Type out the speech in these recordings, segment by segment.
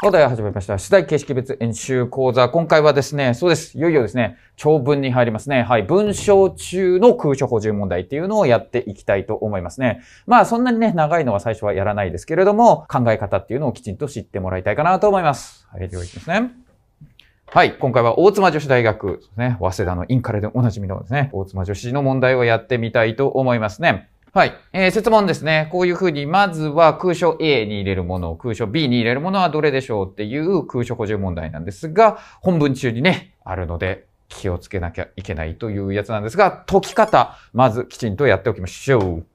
はい、では始めました。出題形式別演習講座。今回はですね、そうです。いよいよですね、長文に入りますね。はい。文章中の空所補充問題っていうのをやっていきたいと思いますね。まあ、そんなにね、長いのは最初はやらないですけれども、考え方っていうのをきちんと知ってもらいたいかなと思います。はい、では行きますね。はい。今回は大妻女子大学ですね。早稲田のインカレでおなじみのですね、大妻女子の問題をやってみたいと思いますね。はい。えー、説問ですね。こういうふうに、まずは空所 A に入れるもの、空所 B に入れるものはどれでしょうっていう空所補充問題なんですが、本文中にね、あるので気をつけなきゃいけないというやつなんですが、解き方、まずきちんとやっておきましょう。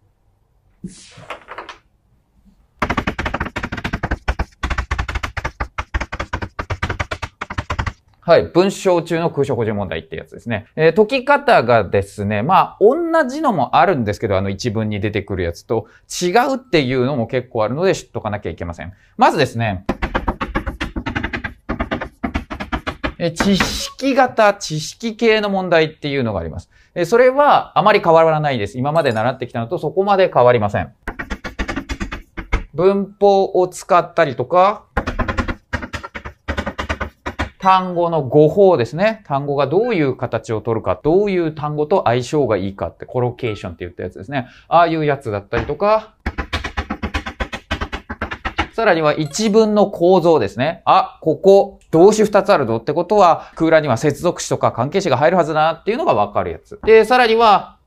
はい。文章中の空所補充問題ってやつですね。えー、解き方がですね、まあ、同じのもあるんですけど、あの一文に出てくるやつと違うっていうのも結構あるので知っとかなきゃいけません。まずですね、え知識型、知識系の問題っていうのがあります。えそれはあまり変わらないです。今まで習ってきたのとそこまで変わりません。文法を使ったりとか、単語の語法ですね。単語がどういう形を取るか、どういう単語と相性がいいかって、コロケーションって言ったやつですね。ああいうやつだったりとか、さらには一文の構造ですね。あ、ここ、動詞二つあるぞってことは、空欄には接続詞とか関係詞が入るはずだなっていうのがわかるやつ。で、さらには、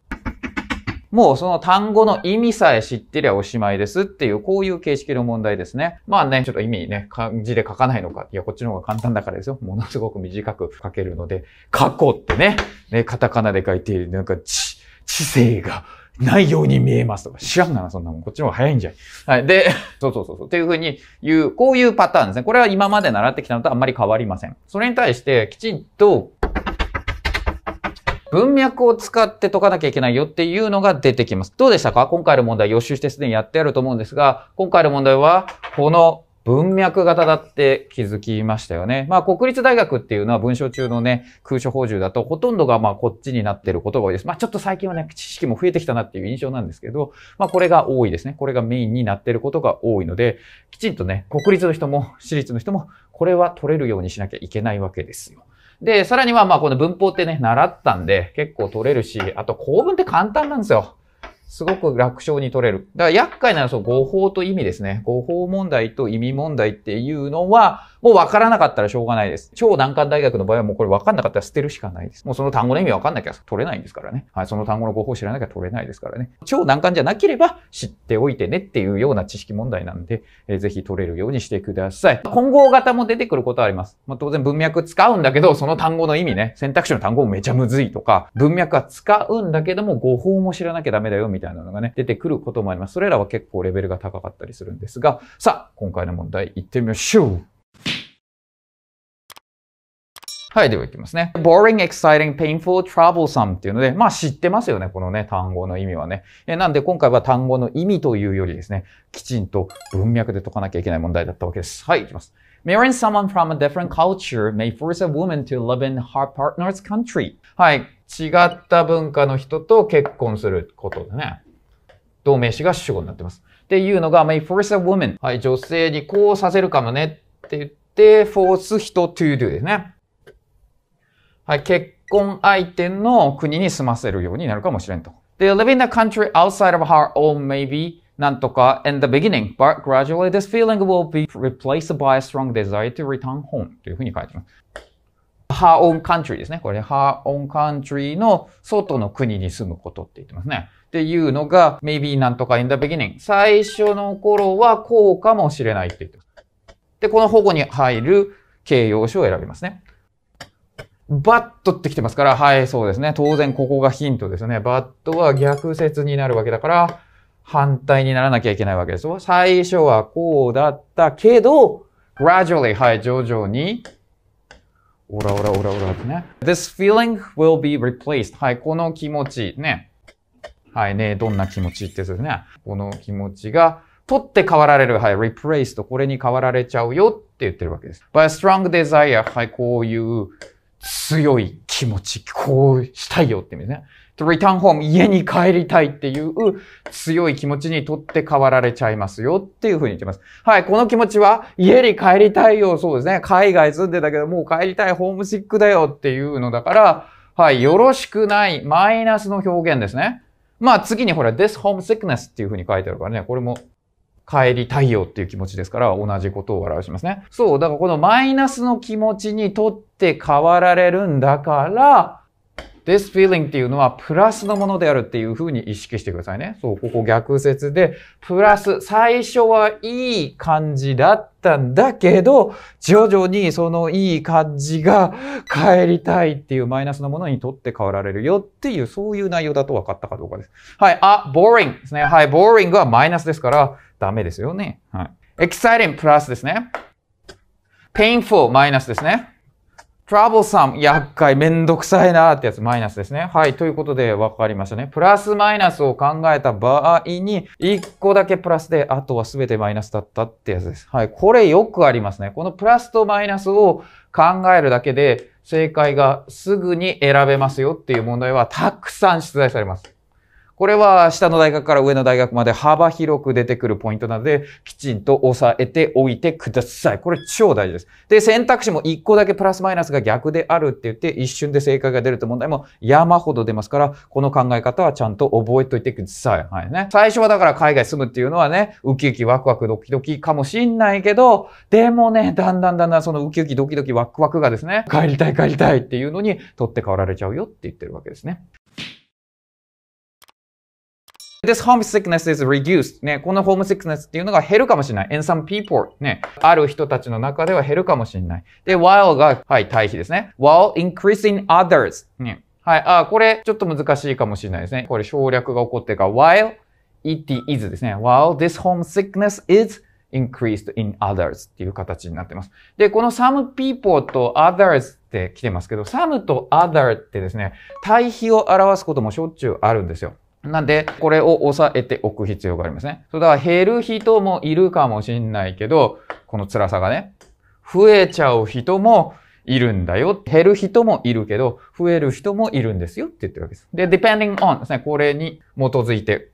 もうその単語の意味さえ知ってりゃおしまいですっていう、こういう形式の問題ですね。まあね、ちょっと意味ね、漢字で書かないのか。いや、こっちの方が簡単だからですよ。ものすごく短く書けるので、過去ってね、ね、カタカナで書いている、なんか知、知性が、ないように見えますとか、知らんがな、そんなもん。こっちの方が早いんじゃい。はい。で、そうそうそうそう。っていうふうに言う、こういうパターンですね。これは今まで習ってきたのとあんまり変わりません。それに対して、きちんと文脈を使って解かなきゃいけないよっていうのが出てきます。どうでしたか？今回の問題予習してすでにやってあると思うんですが、今回の問題は、この文脈型だって気づきましたよね。まあ、国立大学っていうのは文章中のね、空所補充だとほとんどがまあ、こっちになってることが多いです。まあ、ちょっと最近はね、知識も増えてきたなっていう印象なんですけど、まあ、これが多いですね。これがメインになってることが多いので、きちんとね、国立の人も私立の人も、これは取れるようにしなきゃいけないわけですよ。で、さらには、まあ、この文法ってね、習ったんで、結構取れるし、あと構文って簡単なんですよ。すごく楽勝に取れる。だから厄介なのはそう語法と意味ですね。語法問題と意味問題っていうのは、もう分からなかったらしょうがないです。超難関大学の場合はもうこれ分かんなかったら捨てるしかないです。もうその単語の意味分かんなきゃ取れないんですからね。はい、その単語の語法知らなきゃ取れないですからね。超難関じゃなければ知っておいてねっていうような知識問題なんで、えー、ぜひ取れるようにしてください。混合型も出てくることはあります。まあ、当然文脈使うんだけど、その単語の意味ね、選択肢の単語もめちゃむずいとか、文脈は使うんだけども語法も知らなきゃダメだよみたいなのがね、出てくることもあります。それらは結構レベルが高かったりするんですが、さあ、今回の問題行ってみましょう。はい、では行きますね。boring, exciting, painful, troublesome っていうので、まあ知ってますよね、このね、単語の意味はね。えなんで今回は単語の意味というよりですね、きちんと文脈で解かなきゃいけない問題だったわけです。はい、行きます。Marrying someone from a different culture may force a woman to live in her partner's country. はい、違った文化の人と結婚することでね。同名詞が主語になってます。っていうのが、may force a woman。はい、女性にこうさせるかもねって言って、force 人 to do ですね。はい、結婚相手の国に住ませるようになるかもしれんと。They live in a country outside of her own maybe なんとか in the beginning, but gradually this feeling will be replaced by a strong desire to return home というふうに書いてます。her own country ですね。これ her own country の外の国に住むことって言ってますね。っていうのが maybe なんとか in the beginning 最初の頃はこうかもしれないって言ってます。で、この保護に入る形容詞を選びますね。バットってきてますから、はい、そうですね。当然ここがヒントですよね。バットは逆説になるわけだから、反対にならなきゃいけないわけですよ。最初はこうだったけど、gradually, はい、徐々に、オラオラオラオラってね。This feeling will be replaced. はい、この気持ちね。はいね、どんな気持ちってですね。この気持ちが、取って変わられる。はい、replace とこれに変わられちゃうよって言ってるわけです。by a strong desire. はい、こういう強い気持ち、こうしたいよって意味ですね。to return home 家に帰りたいっていう強い気持ちにとって変わられちゃいますよっていうふうに言ってます。はい、この気持ちは家に帰りたいよ。そうですね。海外住んでたけどもう帰りたい。ホームシックだよっていうのだから、はい、よろしくない。マイナスの表現ですね。まあ次にほら、this homesickness っていうふうに書いてあるからね。これも帰りたいよっていう気持ちですから、同じことを表しますね。そう、だからこのマイナスの気持ちにとって変わられるんだから、this feeling っていうのはプラスのものであるっていうふうに意識してくださいね。そう、ここ逆説で、プラス、最初はいい感じだったんだけど、徐々にそのいい感じが帰りたいっていうマイナスのものにとって変わられるよっていう、そういう内容だと分かったかどうかです。はい、あ、boring ですね。はい、boring はマイナスですからダメですよね。はい。exciting プラスですね。painful マイナスですね。Troublesome 厄介、めんどくさいなってやつ、マイナスですね。はい。ということで分かりましたね。プラスマイナスを考えた場合に、1個だけプラスで、あとは全てマイナスだったってやつです。はい。これよくありますね。このプラスとマイナスを考えるだけで、正解がすぐに選べますよっていう問題はたくさん出題されます。これは下の大学から上の大学まで幅広く出てくるポイントなので、きちんと押さえておいてください。これ超大事です。で、選択肢も1個だけプラスマイナスが逆であるって言って、一瞬で正解が出るって問題も山ほど出ますから、この考え方はちゃんと覚えておいてください。はいね。最初はだから海外住むっていうのはね、ウキウキワクワクドキドキかもしんないけど、でもね、だんだんだんだんそのウキウキドキドキワクワクがですね、帰りたい帰りたいっていうのに取って代わられちゃうよって言ってるわけですね。This homesickness is reduced. ね、この homesickness っていうのが減るかもしれない。in some people. ね、ある人たちの中では減るかもしれない。で、while が、はい、対比ですね。while increasing others. ね。はい、あ、これちょっと難しいかもしれないですね。これ省略が起こってるから、while it is ですね。while this homesickness is increased in others っていう形になってます。で、この some people と others って来てますけど、some と other ってですね、対比を表すこともしょっちゅうあるんですよ。なんで、これを押さえておく必要がありますね。そうだから減る人もいるかもしんないけど、この辛さがね、増えちゃう人もいるんだよ。減る人もいるけど、増える人もいるんですよって言ってるわけです。で、depending on ですね。これに基づいて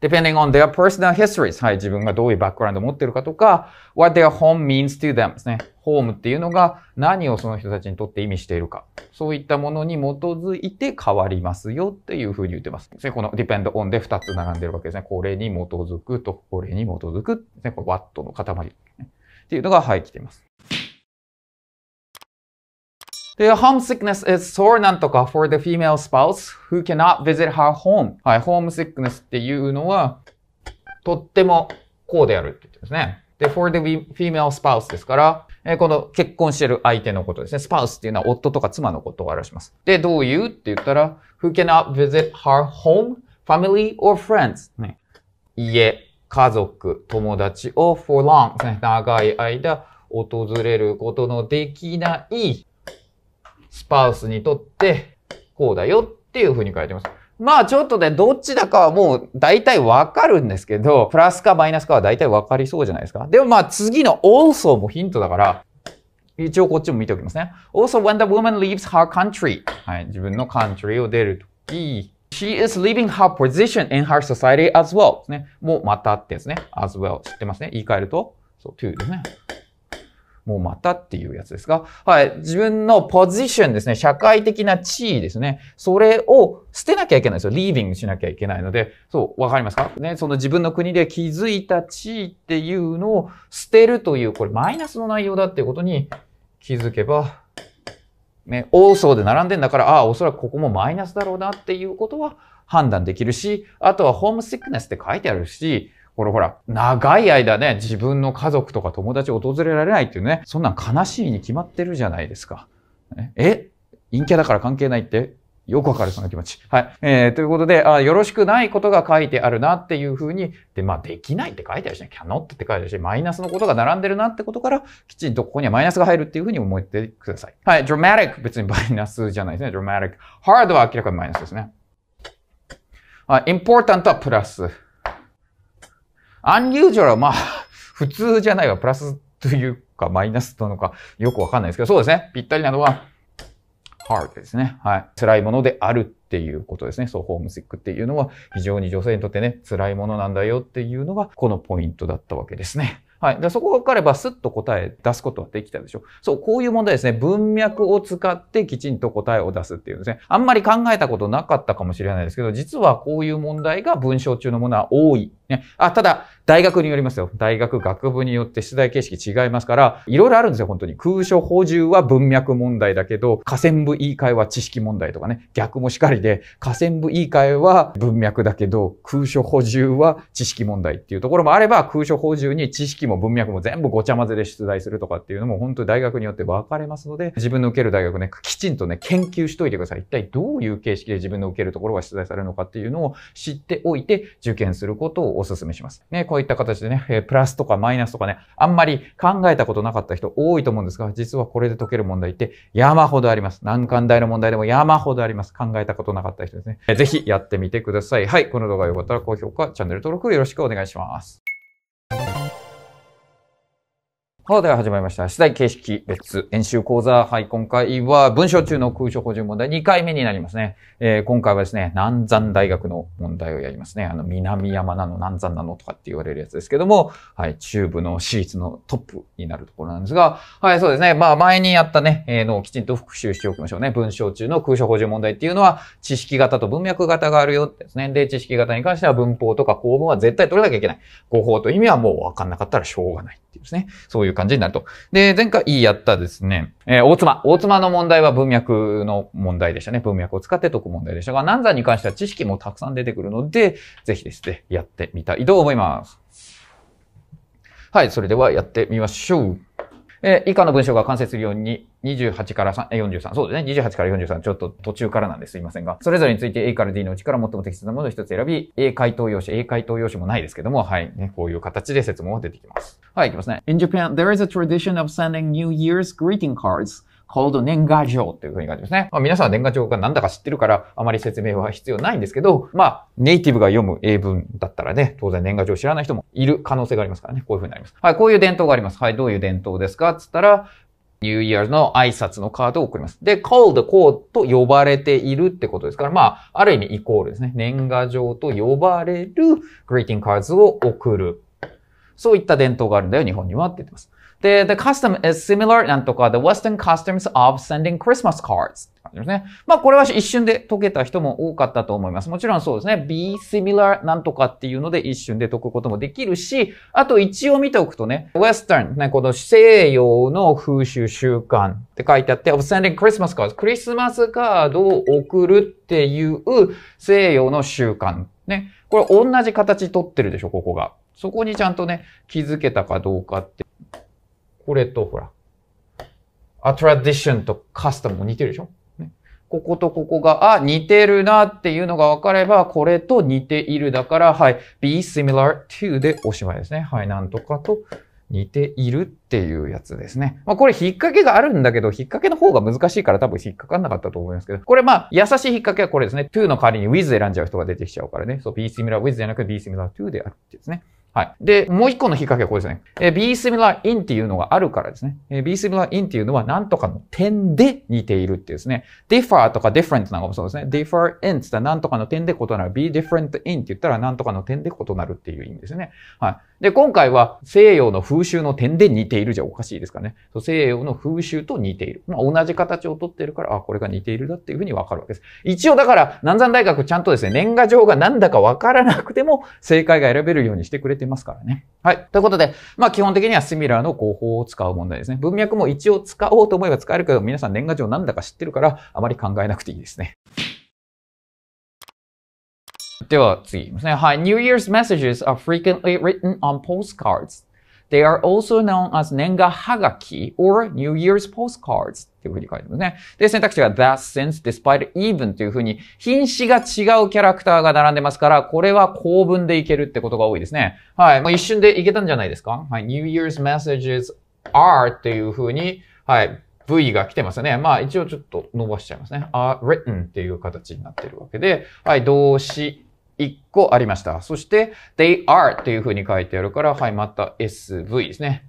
depending on their personal histories はい、自分がどういうバックグラウンドを持っているかとか、what their home means to them ですね。ホームっていうのが何をその人たちにとって意味しているか。そういったものに基づいて変わりますよっていうふうに言ってます。でこの depend on で2つ並んでるわけですね。これに基づくと、これに基づく。ね、これ what の塊、っていうのが入っています。で、homesickness is sore なんとか for the female spouse who cannot visit her home. はい、homesickness っていうのは、とってもこうであるって言ってますね。で、for the female spouse ですから、えこの結婚してる相手のことですね。spouse っていうのは夫とか妻のことを表します。で、どういうって言ったら、who cannot visit her home, family or friends、ね。家、家族、友達を for long ね。長い間訪れることのできないスパウスにとってこうだよっていうふうに書いてます。まあちょっとね、どっちだかはもう大体わかるんですけど、プラスかマイナスかは大体わかりそうじゃないですか。でもまあ次の also もヒントだから、一応こっちも見ておきますね。also when the woman leaves her country はい、自分の country を出るとき、she is leaving her position in her society as well ね。もうまたってですね。as well 知ってますね。言い換えると、そう、to ですね。もうまたっていうやつですが、はい。自分のポジションですね。社会的な地位ですね。それを捨てなきゃいけないんですよ。リービングしなきゃいけないので、そう、わかりますか？ね。その自分の国で築いた地位っていうのを捨てるという、これマイナスの内容だっていうことに気づけば、ね、多そうで並んでんだから、ああ、おそらくここもマイナスだろうなっていうことは判断できるし、あとはホームシックネスって書いてあるし、これほら、長い間ね、自分の家族とか友達を訪れられないっていうね、そんなん悲しいに決まってるじゃないですか。え？陰キャだから関係ないって？よくわかる、その気持ち。はい。えー、ということで、あよろしくないことが書いてあるなっていうふうに、で、まあ、できないって書いてあるしね、cannot って書いてあるし、マイナスのことが並んでるなってことから、きちんとここにはマイナスが入るっていうふうに思ってください。はい。dramatic 別に マイナスじゃないですね。dramatic。hard は明らかにマイナスですね。はい。important はプラス。Unusual はまあ、普通じゃないわ。プラスというかマイナスなのかよくわかんないですけど、そうですね。ぴったりなのは、hard ですね。はい。辛いものであるっていうことですね。そう、ホームシックっていうのは非常に女性にとってね、辛いものなんだよっていうのがこのポイントだったわけですね。はい。で、そこが分かればスッと答え出すことはできたでしょ。そう、こういう問題ですね。文脈を使ってきちんと答えを出すっていうんですね。あんまり考えたことなかったかもしれないですけど、実はこういう問題が文章中のものは多い。ね。あ、ただ、大学によりますよ。大学学部によって出題形式違いますから、いろいろあるんですよ、本当に。空所補充は文脈問題だけど、河川部言い換えは知識問題とかね、逆もしかりで、河川部言い換えは文脈だけど、空所補充は知識問題っていうところもあれば、空所補充に知識も文脈も全部ごちゃ混ぜで出題するとかっていうのも本当に大学によって分かれますので、自分の受ける大学ね、きちんとね、研究しといてください。一体どういう形式で自分の受けるところが出題されるのかっていうのを知っておいて受験することをお勧めします。ね、こういった形でね、えプラスとかマイナスとかね、あんまり考えたことなかった人多いと思うんですが、実はこれで解ける問題って山ほどあります。難関大の問題でも山ほどあります。考えたことなかった人ですね。ぜひやってみてください。はい。この動画が良かったら高評価、チャンネル登録よろしくお願いします。はい、では始まりました。次第形式別演習講座。はい、今回は文章中の空所補充問題2回目になりますね。えー、今回はですね、南山大学の問題をやりますね。あの、南山なの、南山なのとかって言われるやつですけども、はい、中部の私立のトップになるところなんですが、はい、そうですね。まあ、前にやったね、えー、のをきちんと復習しておきましょうね。文章中の空所補充問題っていうのは、知識型と文脈型があるよってですね。で、知識型に関しては文法とか構文は絶対取れなきゃいけない。語法という意味はもうわかんなかったらしょうがないっていうですね。そういう感じになると。で、前回やったですね、えー、大妻。大妻の問題は文脈の問題でしたね。文脈を使って解く問題でしたが、南山に関しては知識もたくさん出てくるので、ぜひですね、やってみたいと思います。はい、それではやってみましょう。えー、以下の文章が完成するように28から43、そうですね、28から43、ちょっと途中からなんですいませんが、それぞれについて A から D のうちから最も適切なものを一つ選び、A 回答用紙、A 回答用紙もないですけども、はい、ね、こういう形で説問が出てきます。はい、いきますね。In Japan, there is a tradition of sending New Year's greeting cards called 年賀状っていう風に書いてますね。まあ、皆さんは年賀状が何だか知ってるから、あまり説明は必要ないんですけど、まあ、ネイティブが読む英文だったらね、当然年賀状を知らない人もいる可能性がありますからね。こういう風になります。はい、こういう伝統があります。はい、どういう伝統ですか？つったら、New Year の挨拶のカードを送ります。で、called こうと呼ばれているってことですから、まあ、ある意味イコールですね。年賀状と呼ばれる greeting cards を送る。そういった伝統があるんだよ、日本にはって言ってます。で、the custom is similar なんとか the western customs of sending Christmas cards ですね。まあこれは一瞬で解けた人も多かったと思います。もちろんそうですね。be similar なんとかっていうので一瞬で解くこともできるし、あと一応見ておくとね、western ね、この西洋の風習習慣って書いてあって、of sending Christmas cards クリスマスカードを送るっていう西洋の習慣。ね。これ同じ形取ってるでしょ、ここが。そこにちゃんとね、気づけたかどうかってこれとほら、a tradition と custom も似てるでしょ、ね、こことここが、あ、似てるなっていうのが分かれば、これと似ているだから、はい、be similar to でおしまいですね。はい、なんとかと似ているっていうやつですね。まあこれ引っ掛けがあるんだけど、引っ掛けの方が難しいから多分引っかかんなかったと思いますけど、これまあ優しい引っ掛けはこれですね。to の代わりに with 選んじゃう人が出てきちゃうからね。そう、be similar with じゃなくて be similar to であるってですね。はい。で、もう一個の引っ掛けはこれですね。え be similar in っていうのがあるからですね。え be similar in っていうのは何とかの点で似ているっていうですね。differ とか different なんかもそうですね。differ in って言ったら何とかの点で異なる。be different in って言ったら何とかの点で異なるっていう意味ですね。はい。で、今回は西洋の風習の点で似ているじゃおかしいですかね。そう西洋の風習と似ている。まあ、同じ形をとっているから、あ、これが似ているだっていうふうにわかるわけです。一応だから、南山大学ちゃんとですね、年賀状が何だかわからなくても正解が選べるようにしてくれてますからね。はい。ということで、まあ基本的にはシミラーの合法を使う問題ですね。文脈も一応使おうと思えば使えるけど、皆さん年賀状なんだか知ってるから、あまり考えなくていいですね。では次ですね。はい。New Year's messages are frequently written on postcards. They are also known as 年賀はがき or New Year's postcards っていうふうに書いてますね。で、選択肢が that, since, despite, even というふうに品詞が違うキャラクターが並んでますから、これは構文でいけるってことが多いですね。はい。もう一瞬でいけたんじゃないですか？はい。New Year's messages are っていうふうに、はい。V が来てますね。まあ一応ちょっと伸ばしちゃいますね。are written っていう形になってるわけで、はい。動詞1個ありました。そして、they are っていう風に書いてあるから、はい、また SV ですね。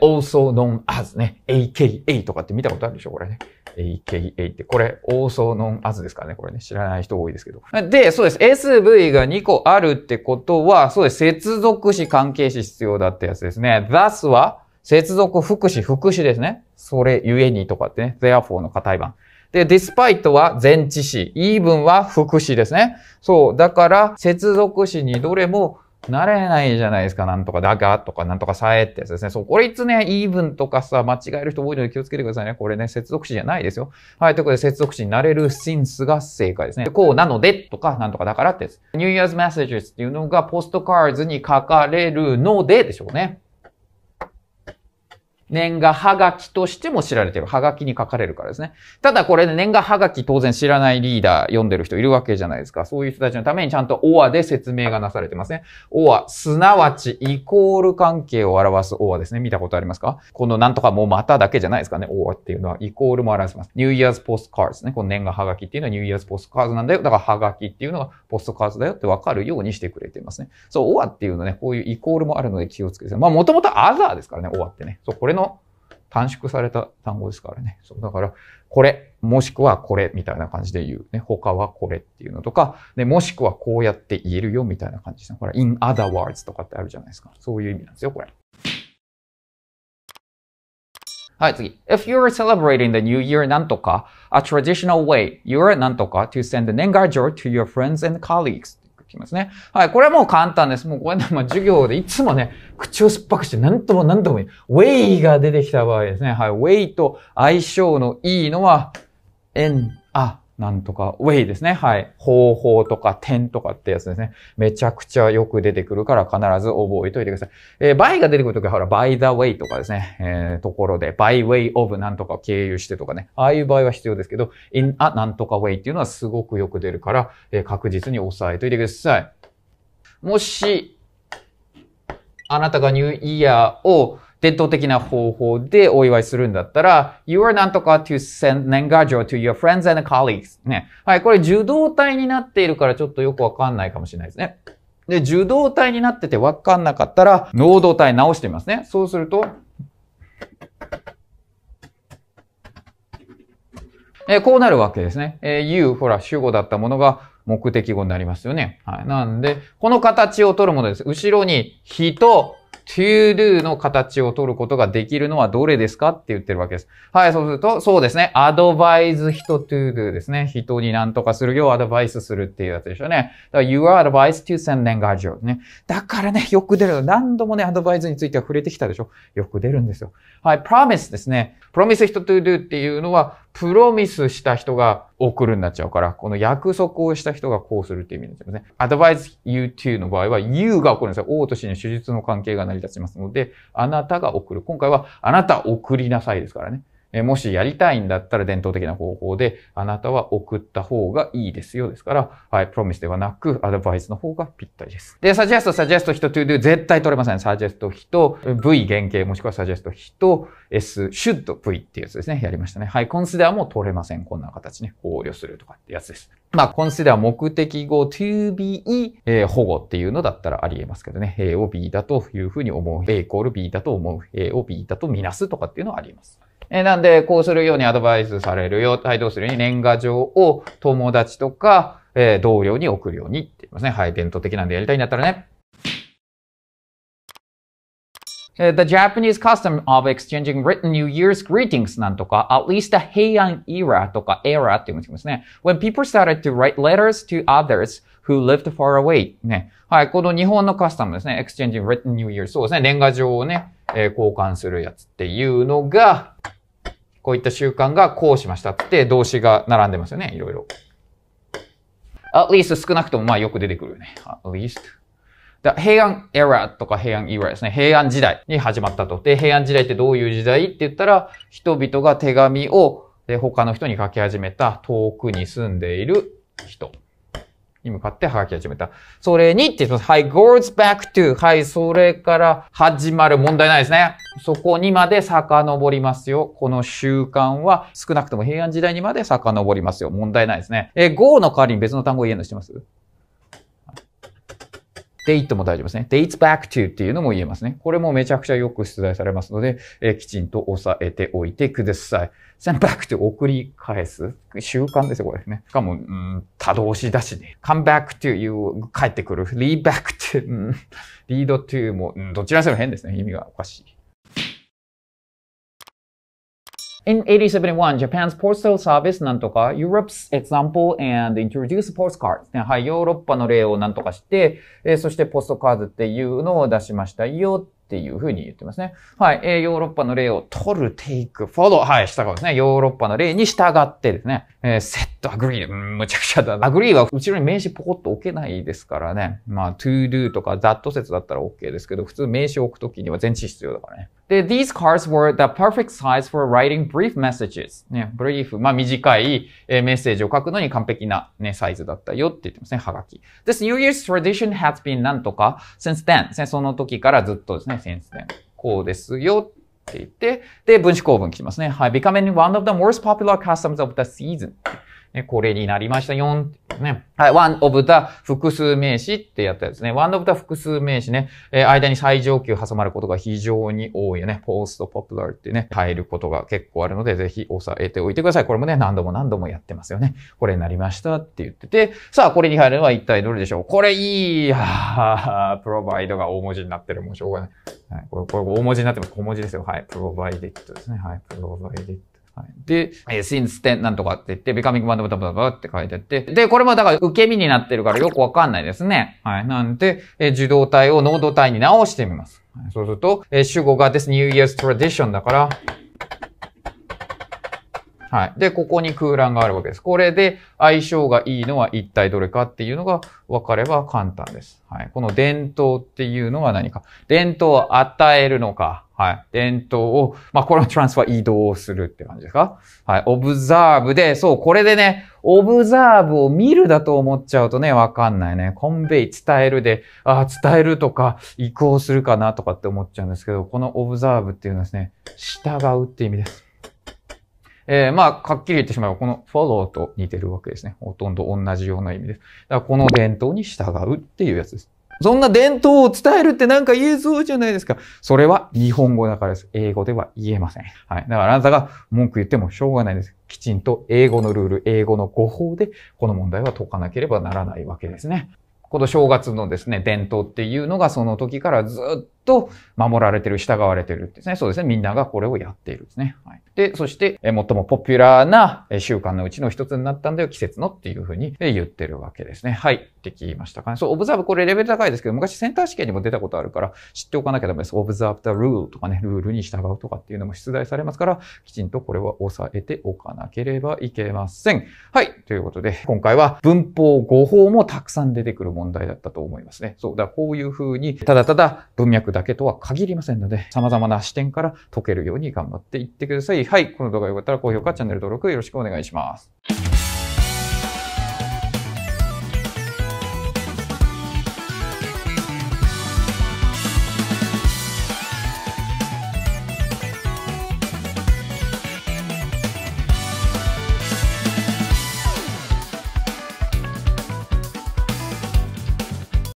Also known as ね、AKA とかって見たことあるでしょこれね。AKA って、これ、オーノンアズですからね。これね、知らない人多いですけど。で、そうです。SV が2個あるってことは、そうです。接続詞関係詞必要だってやつですね。thus は、接続副詞、副詞ですね。それゆえにとかってね。therefore の硬い版。で、despite は前置詞。even は副詞ですね。そう。だから、接続詞にどれもなれないじゃないですか。なんとかだがとかなんとかさえってやつですね。そう、これいつね、イーブンとかさ、間違える人多いので気をつけてくださいね。これね、接続詞じゃないですよ。はい、ということで接続詞になれるシンスが正解ですね。こうなのでとか、なんとかだからってやつ。New Year's Messages っていうのがポストカーズに書かれるのででしょうね。年賀はがきとしても知られてる。はがきに書かれるからですね。ただこれね、年賀はがき当然知らないリーダー読んでる人いるわけじゃないですか。そういう人たちのためにちゃんと or で説明がなされてますね。or、すなわちイコール関係を表す or ですね。見たことありますか？このなんとかもうまただけじゃないですかね。or っていうのはイコールも表します。New Year's Postcards ね。この年賀はがきっていうのは New Year's Postcards なんだよ。だからはがきっていうのがポストカーズだよってわかるようにしてくれていますね。そう、or っていうのね、こういうイコールもあるので気をつけてくださいまあもともと other ですからね、or ってね。そう、これの短縮された単語ですからね。そうだから、これ、もしくはこれみたいな感じで言う。ね、他はこれっていうのとか、でもしくはこうやって言えるよみたいな感じですね。これ、in other words とかってあるじゃないですか。そういう意味なんですよ、これ。はい、次。If you are celebrating the new year なんとか、a traditional way, you are なんとか to send the Nengajo to your friends and colleagues. きますね。はい、これはもう簡単です。もうこれで、まあ、授業でいつもね、口を酸っぱくして何とも何ともいい。ウェイが出てきた場合ですね。はい、ウェイと相性のいいのは、エン、あ、なんとか、ウェイですね。はい。方法とか点とかってやつですね。めちゃくちゃよく出てくるから必ず覚えておいてください。えー、by が出てくるときは、ほら、by the way とかですね。えー、ところで、by way of なんとか経由してとかね。ああいう場合は必要ですけど、in a なんとか way っていうのはすごくよく出るから、えー、確実に押さえておいてください。もし、あなたがニューイヤーを伝統的な方法でお祝いするんだったら、you are なんとか to send 年賀状 to your friends and colleagues. ね。はい、これ受動体になっているからちょっとよくわかんないかもしれないですね。で、受動体になっててわかんなかったら、能動体直してみますね。そうすると、えこうなるわけですね。え you、ほら、主語だったものが目的語になりますよね。はい。なんで、この形を取るものです。後ろに人、to do の形を取ることができるのはどれですかって言ってるわけです。はい、そうすると、そうですね。アドバイズ人 to do ですね。人に何とかするようアドバイスするっていうやつでしょうね。だから you are advised to send language ね。だからね、よく出る。何度もね、アドバイスについては触れてきたでしょ。よく出るんですよ。はい、promise ですね。promise 人 to do っていうのは、プロミスした人が送るになっちゃうから、この約束をした人がこうするっていう意味になっちゃいますね。advise you to の場合は you が送るんですよ。王と死の手術の関係が成り立ちますので、あなたが送る。今回はあなた送りなさいですからね。えもしやりたいんだったら伝統的な方法で、あなたは送った方がいいですよですから、はい、プロミスではなく、アドバイスの方がぴったりです。で、サジェスト、サジェスト、人、to do 絶対取れません。サジェスト、人、V 原型、もしくはサジェスト、人、S、should、V っていうやつですね。やりましたね。はい、コンシデアも取れません。こんな形ね。考慮するとかってやつです。まあ、コンシデア目的語 to be、えー、保護っていうのだったらあり得ますけどね。A を B だというふうに思う。A イコール B だと思う。A を B だとみなすとかっていうのはあります。えなんで、こうするようにアドバイスされるよ。はい、どうするように年賀状を友達とか、えー、同僚に送るようにって言いますね。はい、伝統的なんでやりたいんだったらね。The Japanese custom of exchanging written New Year's greetings なんとか、at least the Heian era とか era って言うんですね。When people started to write letters to others who lived far away ね。はい、この日本のカスタムですね。exchanging written New Year's そうですね。年賀状をね、えー、交換するやつっていうのが、こういった習慣がこうしましたって動詞が並んでますよね。いろいろ。at least 少なくともまあよく出てくるよね。at least。平安エラーとか平安イラですね。平安時代に始まったと。で、平安時代ってどういう時代って言ったら、人々が手紙を他の人に書き始めた遠くに住んでいる人。に向かって書き始めた。それにって言ってます。はい、goes back to. はい、それから始まる問題ないですね。そこにまで遡りますよ。この習慣は少なくとも平安時代にまで遡りますよ。問題ないですね。え、go の代わりに別の単語を言えるのしてます？Date も大丈夫ですね。dates back to っていうのも言えますね。これもめちゃくちゃよく出題されますので、え、きちんと押さえておいてください。send back to 送り返す。習慣ですよ、これね。しかも、うん、多動詞だしね。come back to you 帰ってくる。lead back to、うん、lead to も、うん、どちらにせよ変ですね。意味がおかしい。In 1871, Japan's postal service なんとか Europe's example and introduce postcards、ね。はい、ヨーロッパの例をなんとかして、えー、そしてポストカードっていうのを出しましたよっていうふうに言ってますね。はい。えー、ヨーロッパの例を取る、take, follow。はい、従うですね。ヨーロッパの例に従ってですね。えー、set, agree。むちゃくちゃだ。agree は後ろに名詞ポコッと置けないですからね。まあ、to do とか that 説だったら OK ですけど、普通名詞を置くときには前置必要だからね。で、these cards were the perfect size for writing brief messages. ね、brief、まあ短い、え、メッセージを書くのに完璧なね、サイズだったよって言ってますね、はがき。This New Year's tradition has been なんとか since then. その時からずっとですね、since then. こうですよって言って、で、分子構文来てますね。はい。becoming one of the most popular customs of the season. ね、これになりましたよね。はい。one of the 複数名詞ってやったやつね。one of the 複数名詞ね。えー、間に最上級挟まることが非常に多いよね。post popular ってね、入ることが結構あるので、ぜひ押さえておいてください。これもね、何度も何度もやってますよね。これになりましたって言ってて、さあ、これに入るのは一体どれでしょう？これいいやプロバイドが大文字になってる。もうしょうがない。はい。これ、これ大文字になってます。小文字ですよ。はい。プロバイデットですね。はい。プロバイデット。はい、で、えー、since then なんとかって言って、becoming one って書いてあって、で、これもだから受け身になってるからよくわかんないですね。はい。なんで、え、受動体をノード体に直してみます。はい、そうすると、え、主語が this New Year's tradition だから、はい。で、ここに空欄があるわけです。これで相性がいいのは一体どれかっていうのが分かれば簡単です。はい。この伝統っていうのは何か。伝統を与えるのか。はい。伝統を、まあ、これはトランスファー移動するって感じですか？はい。オブザーブで、そう、これでね、オブザーブを見るだと思っちゃうとね、わかんないね。コンベイ、伝えるで、ああ、伝えるとか、移行するかなとかって思っちゃうんですけど、このオブザーブっていうのはですね、従うって意味です。えー、まあ、はっきり言ってしまえば、この follow と似てるわけですね。ほとんど同じような意味です。だからこの伝統に従うっていうやつです。そんな伝統を伝えるってなんか言えそうじゃないですか。それは日本語だからです。英語では言えません。はい。だからあなたが文句言ってもしょうがないです。きちんと英語のルール、英語の語法でこの問題は解かなければならないわけですね。この正月のですね、伝統っていうのがその時からずっとと守られてる、従われてるですね。そうですね。みんながこれをやっているんですね。はい。で、そして、最もポピュラーな習慣のうちの一つになったんだよ、季節のっていうふうに言ってるわけですね。はい。って聞きましたかね。そう、オブザーブこれレベル高いですけど、昔センター試験にも出たことあるから知っておかなきゃダメです。オブザーブ the rule とかね、ルールに従うとかっていうのも出題されますから、きちんとこれは押さえておかなければいけません。はい。ということで、今回は文法、語法もたくさん出てくる問題だったと思いますね。そう、だからこういうふうに、ただただ文脈だけとは限りませんので、様々な視点から解けるように頑張っていってください。はい。この動画が良かったら高評価、チャンネル登録よろしくお願いします。